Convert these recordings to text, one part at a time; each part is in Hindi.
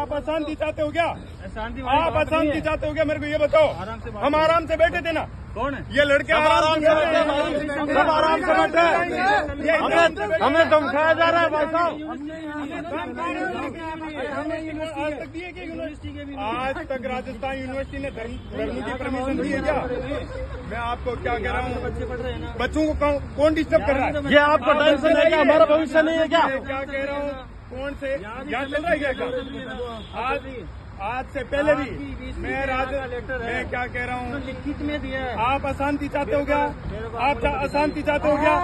आप अशांति चाहते हो क्या? आप अशांति चाहते हो क्या? मेरे को ये बताओ। आराम से हम आराम से बैठे थे ना? कौन है? ये लड़के आराम से बैठे सब आराम से बैठे हमें हमें धमकाया जा रहा है भाई साहब। आज तक दिए क्या यूनिवर्सिटी के भी आज तक राजस्थान यूनिवर्सिटी ने धर्म की परमिशन दी है क्या? मैं आपको क्या कह रहा हूँ? बच्चे पढ़ रहे हैं बच्चों को कौन- कौन डिस्टर्ब कर रहा है? ये आपको टेंशन है क्या? हमारा भविष्य नहीं है क्या? क्या कह रहा हूँ? कौन से यहाँ चल रहा है क्या? काम? आज आज से पहले भी मैं राज मैं क्या कह रहा हूँ? लिखित में दिया आप अशांति चाहते हो क्या? आप अशांति चाहते हो क्या?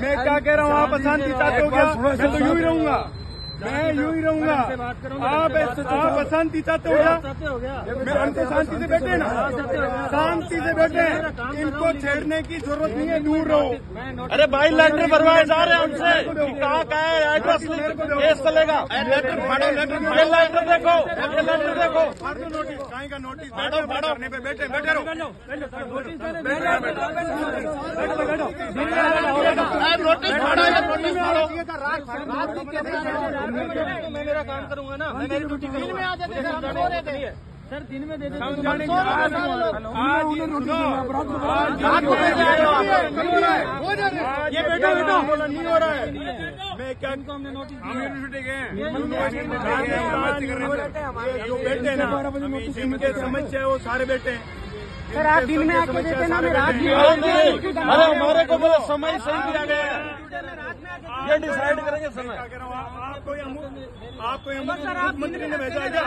मैं क्या कह रहा हूँ? आप अशांति चाहते हो क्या? मैं तो यूँ ही रहूँगा। मैं यूँ ही रहूँगा आप आप अशांति चाहते हो क्या गया हम तो शांति से बैठे ना शांति से बैठे इनको छेड़ने की ज़रूरत नहीं है दूर रहो अरे भाई लेटर भरवाए जा रहे हैं उनसे कि कहाँ का है एड्रेस केस चलेगा लेटर फाड़ो लेटर ये लेटर देखो ये लेटर देखो फाड़ नोटिस कहीं का नोटिस बैठो बैठो करने पे बैठे बैठे रहो नोटिस फाड़ो या नोटिस फाड़ो? मैं मेरा काम करूँगा ना। मैं मेरी ड्यूटी करूँगा सर दिन में दे हो। ये बैठो बैठो नहीं हो रहा है। मैं क्या इनको हमने नोटिस हम यूनिवर्सिटी गए हैं। हैं, हैं। जो बैठे ना जिनके समस्या है वो सारे बैठे हैं। सर आप दिन में आके देते ना रात अरे हमारे को बोले समय सही दिया गया है ये डिसाइड करेंगे समय हूँ आपको मुख्यमंत्री ने भेजा है क्या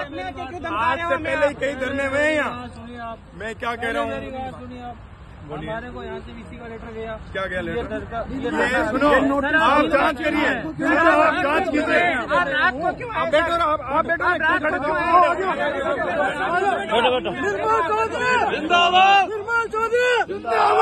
आज से पहले ही कई धरने हुए हैं यहाँ सुनिए आप मैं क्या कह रहा हूँ सुनिए हमारे को यहाँ से वीसी का लेटर गया क्या कह ये रहे दर का ये ये सुनो आप जाँच करिए आप जाँच कीजिए आप बैठो आप आप बैठो तो- No!